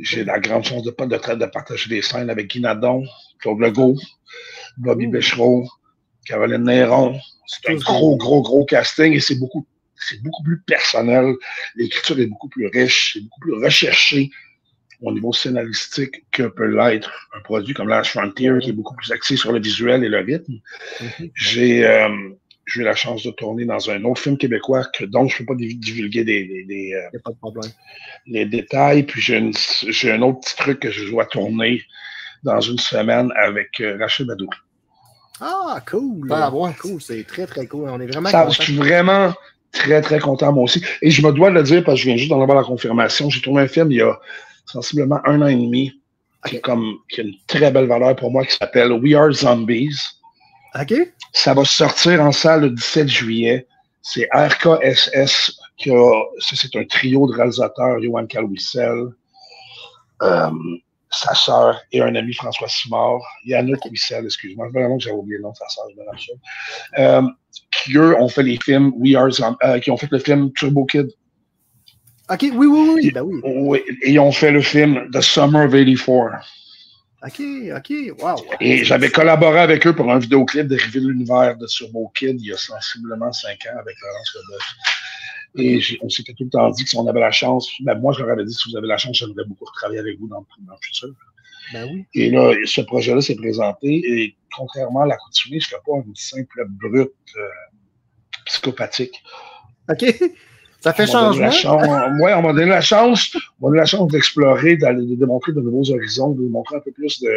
Speaker 7: J'ai la grande chance de, de, de, de partager des scènes avec Guy Nadon, Claude Legault, Bobby
Speaker 5: Ouh.
Speaker 7: Caroline Néron. C'est un gros, gros, gros casting et c'est beaucoup, c'est beaucoup plus personnel. L'écriture est beaucoup plus riche, c'est beaucoup plus recherché au niveau scénaristique que peut l'être un produit comme Last Frontier, qui est beaucoup plus axé sur le visuel et le rythme.
Speaker 5: Mhm.
Speaker 7: J'ai, euh, eu la chance de tourner dans un autre film québécois que, dont je ne peux pas divulguer des, des, des, euh,
Speaker 5: pas de problème.
Speaker 7: les détails. Puis j'ai un autre petit truc que je dois tourner dans une semaine avec euh, Rachel Badouri.
Speaker 5: Ah, cool.
Speaker 6: Ouais.
Speaker 5: Cool, c'est très, très cool. On est vraiment
Speaker 7: Ça,
Speaker 5: contents.
Speaker 7: je suis vraiment très, très content, moi aussi. Et je me dois de le dire parce que je viens juste d'en avoir la confirmation. J'ai tourné un film il y a sensiblement un an et demi qui, est comme, qui a une très belle valeur pour moi qui s'appelle We Are Zombies.
Speaker 5: OK?
Speaker 7: Ça va sortir en salle le 17 juillet. C'est RKSS qui a, ça c'est un trio de réalisateurs, Johan Calwissel, euh, sa sœur et un ami François Simard, Yannick Wissel, excuse-moi, vraiment que j'avais oublié le nom de sa sœur, je me rappelle. Euh, qui eux ont fait les films We Are Zom- euh, qui ont fait le film Turbo Kid.
Speaker 5: OK, oui, oui, oui. Ben oui.
Speaker 7: Oui, et ils ont fait le film The Summer of 84.
Speaker 5: OK, OK. Wow.
Speaker 7: Et j'avais collaboré avec eux pour un vidéoclip de River de l'univers de Turbo Kid il y a sensiblement cinq ans avec Laurence Leboeuf. Et on s'était tout le temps dit que si on avait la chance, ben moi je leur avais dit si vous avez la chance, j'aimerais beaucoup travailler avec vous dans, le- dans le futur.
Speaker 5: Ben oui.
Speaker 7: Et là, ce projet-là s'est présenté et contrairement à l'accoutumée, je ne fais pas une simple brute euh, psychopathique.
Speaker 5: OK. Ça fait
Speaker 7: la
Speaker 5: changement?
Speaker 7: chance- ouais, on m'a donné la chance, on m'a donné la chance d'explorer, d'aller de démontrer de nouveaux horizons, de montrer un peu plus de,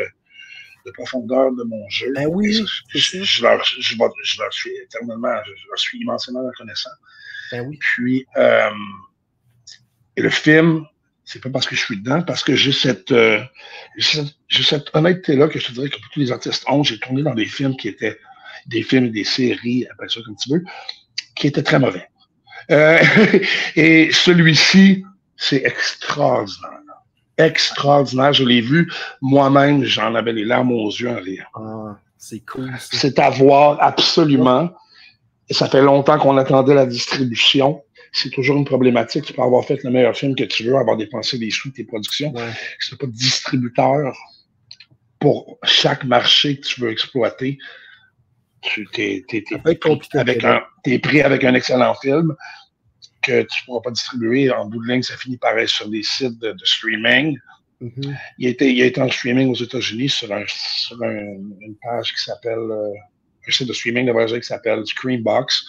Speaker 7: de profondeur de mon jeu.
Speaker 5: Ben oui,
Speaker 7: je, je- je leur, je, leur- suis éternellement, je, je leur suis immensément reconnaissant.
Speaker 5: Ben oui.
Speaker 7: Puis, euh, et le film, c'est pas parce que je suis dedans, parce que j'ai cette, euh, cette, honnêteté-là que je te dirais que tous les artistes ont. J'ai tourné dans des films qui étaient des films et des séries, appelle ça comme tu veux, qui étaient très mauvais. Euh, et celui-ci, c'est extraordinaire. Extraordinaire. Je l'ai vu moi-même, j'en avais les larmes aux yeux en riant.
Speaker 5: Ah, c'est cool.
Speaker 7: C'est à voir absolument. Et ça fait longtemps qu'on attendait la distribution. C'est toujours une problématique. Tu peux avoir fait le meilleur film que tu veux, avoir dépensé des sous de tes productions.
Speaker 5: Ouais.
Speaker 7: Si tu n'as pas de distributeur pour chaque marché que tu veux exploiter, tu t'es, t'es- t'es
Speaker 5: Ça peut être compliqué.
Speaker 7: avec un, t'es pris avec un excellent film que tu ne pourras pas distribuer. En bout de ligne, ça finit par être sur des sites de, de streaming.
Speaker 5: Mhm.
Speaker 7: Il a, été, il a été en streaming aux États-Unis sur, un, sur un- une page qui s'appelle, euh, un site de streaming de voyage qui s'appelle Screenbox,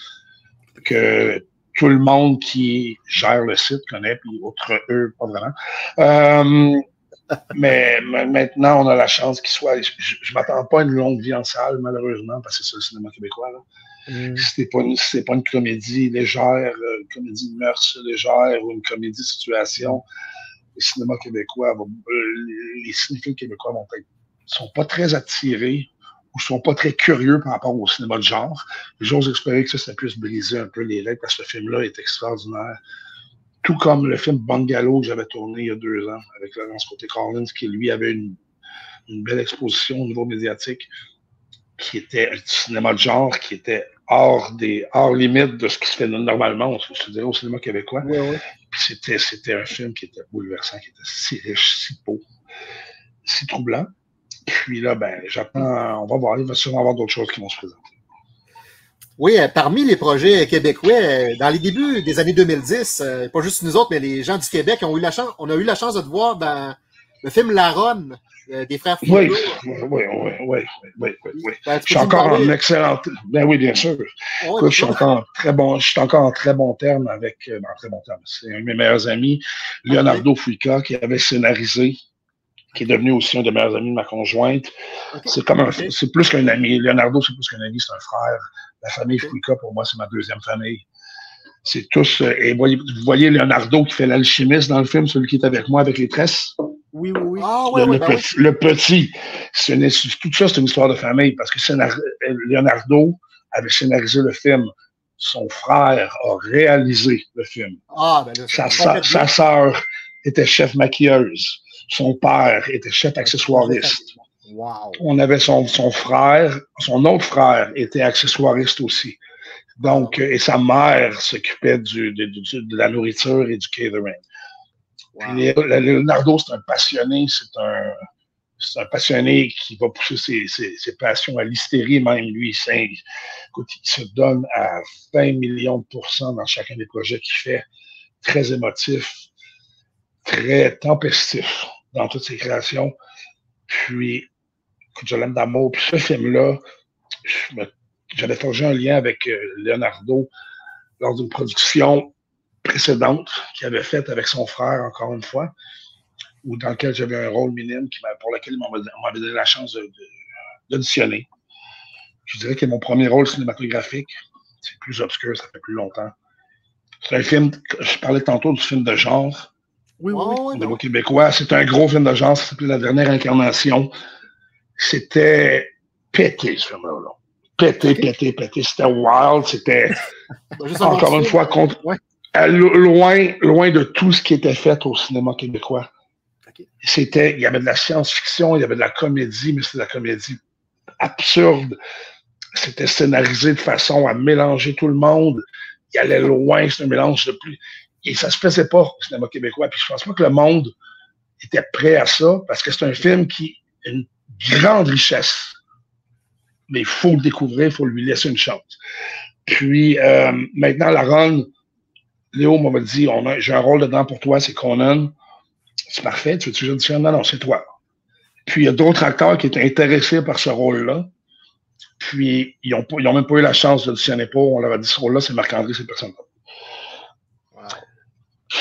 Speaker 7: que tout le monde qui gère le site connaît, puis autre eux, pas vraiment. Euh, mais, maintenant, on a la chance qu'il soit. Je, je m'attends pas à une longue vie en salle, malheureusement, parce que c'est ça le cinéma québécois. Là.
Speaker 5: Mhm.
Speaker 7: C'était pas une, pas une comédie légère, euh, une comédie de mœurs légère ou une comédie de situation. Le cinéma québécois, va- euh, les cinéphiles québécois vont être, sont pas très attirés ou sont pas très curieux par rapport au cinéma de genre. J'ose espérer que ça, ça puisse briser un peu les règles parce que ce film-là est extraordinaire. Tout comme le film Bungalow que j'avais tourné il y a deux ans avec Laurence Côté-Collins, qui lui avait une, une belle exposition au niveau médiatique, qui était un cinéma de genre, qui était hors des hors limite de ce qui se fait normalement, je dirais, au cinéma québécois. Puis c'était, c'était un film qui était bouleversant, qui était si riche, si beau, si troublant. Puis là, ben, j'attends, on va voir, il va sûrement y avoir d'autres choses qui vont se présenter.
Speaker 6: Oui, euh, parmi les projets québécois, euh, dans les débuts des années 2010, euh, pas juste nous autres, mais les gens du Québec ont eu la chance, on a eu la chance de te voir dans le film La Ronne des frères
Speaker 7: Oui,
Speaker 6: Foucault.
Speaker 7: oui, oui, oui, oui, oui.
Speaker 6: Ben,
Speaker 7: Je suis encore en excellente. Ben oui, bien sûr.
Speaker 6: Ah
Speaker 7: Écoute, je suis encore en très bon, je suis encore en très bon terme avec, euh, en très bon terme. C'est un de mes meilleurs amis, Leonardo Fuica, qui avait scénarisé, qui est devenu aussi un des meilleurs amis de ma conjointe. C'est comme un, c'est plus qu'un ami. Leonardo, c'est plus qu'un ami, c'est un frère. La famille. Fuica, pour moi, c'est ma deuxième famille. C'est tous, euh, et voyez, vous voyez Leonardo qui fait l'alchimiste dans le film, celui qui est avec moi avec les tresses?
Speaker 5: Oui, oui, oui.
Speaker 6: Ah ouais,
Speaker 7: le,
Speaker 6: ouais,
Speaker 7: le
Speaker 6: ben oui.
Speaker 7: petit, le tout ça, c'est une histoire de famille parce que scénar- Leonardo avait scénarisé le film. Son frère a réalisé le film.
Speaker 6: Ah, ben là,
Speaker 7: Sa,
Speaker 6: ça
Speaker 7: sa, sœur était chef maquilleuse. Son père était chef accessoiriste.
Speaker 5: Wow.
Speaker 7: On avait son, son frère, son autre frère était accessoiriste aussi. Donc, euh, et sa mère s'occupait du, de, de la nourriture et du catering.
Speaker 6: Wow.
Speaker 7: Leonardo, c'est un passionné, c'est un, c'est un passionné qui va pousser ses, ses, ses passions à l'hystérie, même lui. Il, écoute, il se donne à 20 millions de pourcents dans chacun des projets qu'il fait. Très émotif, très tempestif dans toutes ses créations. Puis, je l'aime d'amour. Puis ce film-là, j'avais forgé un lien avec euh, Leonardo lors d'une production précédente qu'il avait faite avec son frère, encore une fois, ou dans lequel j'avais un rôle minime pour lequel on m'avait donné la chance d'auditionner. Je dirais que mon premier rôle cinématographique, c'est plus obscur, ça fait plus longtemps. C'est un film, je parlais tantôt du film de genre.
Speaker 5: Oui, oui,
Speaker 7: oui. québécois. C'est un gros film de genre, ça s'appelait La dernière incarnation. C'était pété, ce film-là. Pété, pété, pété. C'était wild, c'était encore une fois contre, loin, loin de tout ce qui était fait au cinéma québécois. C'était, il y avait de la science-fiction, il y avait de la comédie, mais c'était de la comédie absurde. C'était scénarisé de façon à mélanger tout le monde. Il allait loin, c'est un mélange de plus. Et ça se faisait pas au cinéma québécois. Puis je pense pas que le monde était prêt à ça, parce que c'est un film qui a une grande richesse. Mais il faut le découvrir, il faut lui laisser une chance. Puis euh, maintenant, la run, Léo m'a dit j'ai un rôle dedans pour toi, c'est Conan. C'est parfait, tu veux-tu dire non, non, c'est toi. Puis il y a d'autres acteurs qui étaient intéressés par ce rôle-là. Puis ils n'ont ont même pas eu la chance d'auditionner pour. On leur a dit ce rôle-là, c'est Marc-André, c'est personne-là.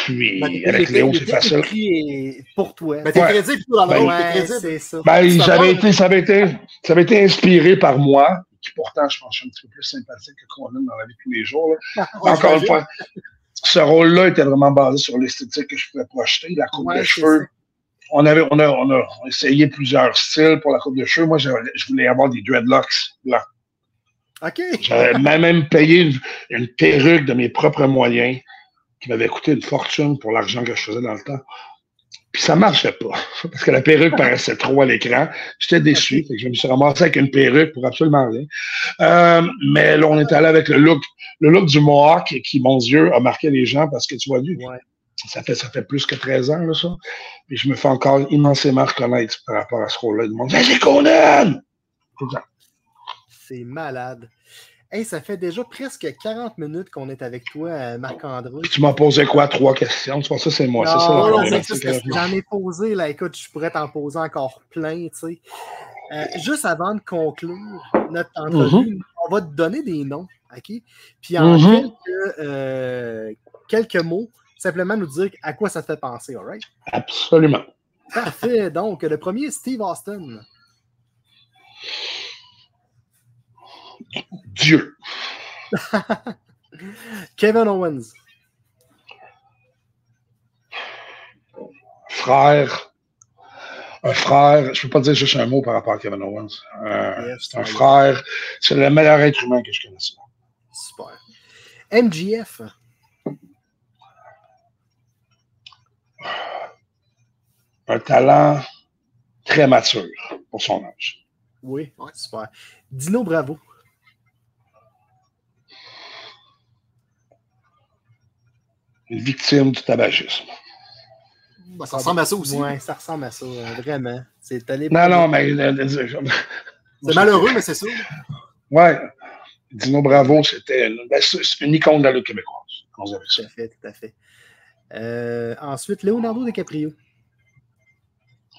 Speaker 7: Puis, ben, avec Léo, c'est facile.
Speaker 5: Pour toi.
Speaker 6: Ben, t'es crédible plutôt dans le rôle. c'est
Speaker 7: ça. Ben, ça avait été, ça, avait été, ça avait été inspiré par moi, qui pourtant, je pense, je suis un petit peu plus sympathique que Conan dans la vie de tous les jours. Encore une fois, ce rôle-là était vraiment basé sur l'esthétique que je pouvais projeter, la coupe de cheveux. On, avait, on, a, on a essayé plusieurs styles pour la coupe de cheveux. Moi, je, voulais avoir des dreadlocks blancs.
Speaker 5: OK.
Speaker 7: J'avais même payé une, perruque de mes propres moyens qui m'avait coûté une fortune pour l'argent que je faisais dans le temps. Puis ça marchait pas, parce que la perruque paraissait trop à l'écran. J'étais déçu, je me suis ramassé avec une perruque pour absolument rien. Euh, mais là, on est allé avec le look, le look du Mohawk qui, mon Dieu, a marqué les gens parce que tu vois, lui, ça, fait, ça fait plus que 13 ans, là, ça. Puis je me fais encore immensément reconnaître par rapport à ce rôle-là. Le monde dit C'est Conan!
Speaker 5: C'est malade. Hey, ça fait déjà presque 40 minutes qu'on est avec toi, euh, Marc-André.
Speaker 7: Tu m'as posé quoi? Trois questions? Tu vois, ça, c'est moi.
Speaker 5: c'est ça, J'en ai posé, là. Écoute, je pourrais t'en poser encore plein, tu sais. Euh, juste avant de conclure notre entrevue, mm-hmm. on va te donner des noms, OK? Puis en mm-hmm. quelques, euh, quelques mots, simplement nous dire à quoi ça te fait penser, all right?
Speaker 7: Absolument.
Speaker 5: Parfait. Donc, le premier, Steve Austin.
Speaker 7: Dieu.
Speaker 5: Kevin Owens.
Speaker 7: Frère. Un frère, je ne peux pas dire juste un mot par rapport à Kevin Owens. Euh, c'est un frère. C'est le meilleur être humain que je connaisse.
Speaker 5: Super. MGF.
Speaker 7: Un talent très mature pour son âge.
Speaker 5: Oui, super. Dino Bravo.
Speaker 7: Victime du tabagisme.
Speaker 6: Bah, ça ressemble à ça aussi.
Speaker 5: Oui, ça ressemble à ça, euh, vraiment. C'est
Speaker 7: non, non, mais. Euh,
Speaker 6: euh, c'est malheureux, mais c'est ça.
Speaker 7: Ouais. Dino Bravo, c'était une, ben, une icône de la lutte québécoise.
Speaker 5: Tout à fait, tout à fait. ensuite, Leonardo DiCaprio.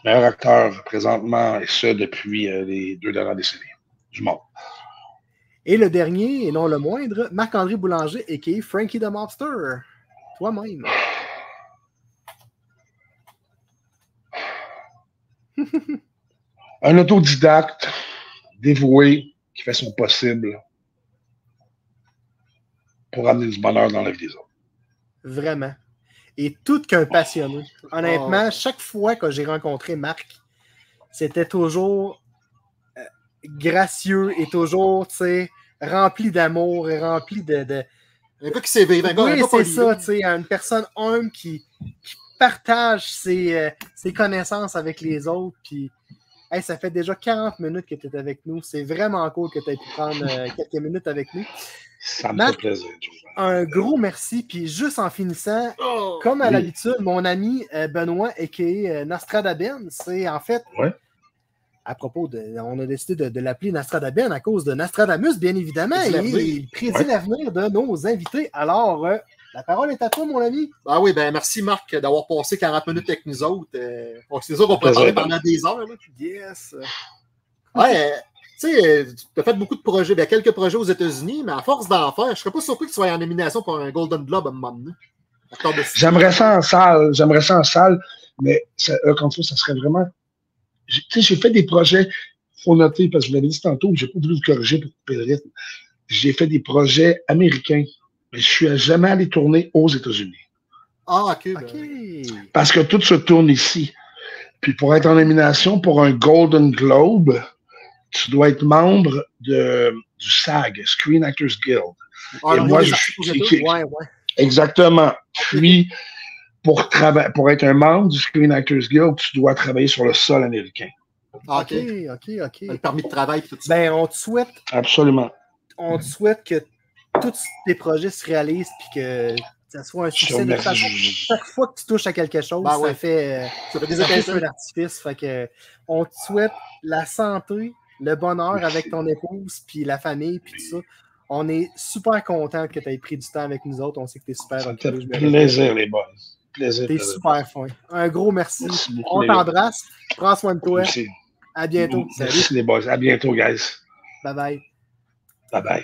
Speaker 7: Meilleur acteur présentement, et ce depuis les deux dernières décennies du monde.
Speaker 5: Et le dernier, et non le moindre, Marc-André Boulanger, a.k.a. Frankie the Mobster. Toi-même.
Speaker 7: Un autodidacte dévoué qui fait son possible pour amener du bonheur dans la vie des autres.
Speaker 5: Vraiment. Et tout qu'un passionné. Honnêtement, oh. chaque fois que j'ai rencontré Marc, c'était toujours euh, gracieux et toujours, rempli d'amour et rempli de,
Speaker 6: un gars qui s'est Oui,
Speaker 5: c'est ça, tu sais, une personne humble qui, partage euh, ses, connaissances avec les autres. Puis, ça fait déjà 40 minutes que tu es avec nous. C'est vraiment cool que tu aies pu prendre euh, quelques minutes avec nous.
Speaker 7: Ça me fait plaisir.
Speaker 5: Un gros merci. Puis, juste en finissant, oh, comme à l'habitude, mon ami euh, Benoît, a.k.a. Nostradaben, c'est en fait à propos de. On a décidé de, l'appeler Nastradaben à cause de Nastradamus, bien évidemment. Et il prédit l'avenir de nos invités. Alors, euh, la parole est à toi, mon ami.
Speaker 6: Ah oui, ben merci Marc d'avoir passé 40 minutes avec nous autres. Euh, c'est sûr qu'on peut parler pendant des heures. Là.
Speaker 5: Yes.
Speaker 6: Ouais, Tu sais, tu as fait beaucoup de projets, bien, quelques projets aux États-Unis, mais à force d'en faire, je ne serais pas surpris que tu sois en nomination pour un Golden Globe à un moment donné.
Speaker 7: J'aimerais ça en salle, j'aimerais ça en salle, mais ça, euh, comme ça, ça serait vraiment. J'ai- Tu sais, j'ai fait des projets, faut noter, parce que je l'avais dit tantôt, j'ai pas voulu le corriger pour couper le rythme. J'ai fait des projets américains, mais je suis jamais allé tourner aux États-Unis.
Speaker 6: Ah, ok. ben,
Speaker 5: OK.
Speaker 7: Parce que tout se tourne ici. Puis pour être en nomination pour un Golden Globe, tu dois être membre de, du SAG, Screen Actors Guild.
Speaker 6: ah,
Speaker 7: Et moi, je suis-
Speaker 5: Ouais, ouais.
Speaker 7: Exactement. Puis, pour, pour être un membre du Screen Actors Guild, tu dois travailler sur le sol américain.
Speaker 6: Ah,
Speaker 5: OK,
Speaker 6: ok.
Speaker 5: OK.
Speaker 6: Le permis de travail, tout ça.
Speaker 5: Ben, on te souhaite,
Speaker 7: Absolument.
Speaker 5: on te souhaite que tous tes projets se réalisent puis que ça soit un succès. De façon, chaque fois que tu touches à quelque chose,
Speaker 6: Ben ouais.
Speaker 5: ça fait, euh,
Speaker 6: ça fait des étincelles.
Speaker 5: d'artifice. Fait que on te souhaite la santé, le bonheur
Speaker 7: Merci.
Speaker 5: avec ton épouse, puis la famille, puis tout ça. On est super content que tu aies pris du temps avec nous autres. On sait que tu es super
Speaker 7: Ça fait plaisir, les boys. Plaisir.
Speaker 5: T'es super fin. Un gros merci.
Speaker 7: Merci beaucoup,
Speaker 5: On t'embrasse. Prends soin de toi.
Speaker 7: Merci.
Speaker 5: À bientôt. Salut.
Speaker 7: Merci, les boys. À bientôt, guys.
Speaker 5: Bye bye.
Speaker 7: Bye bye.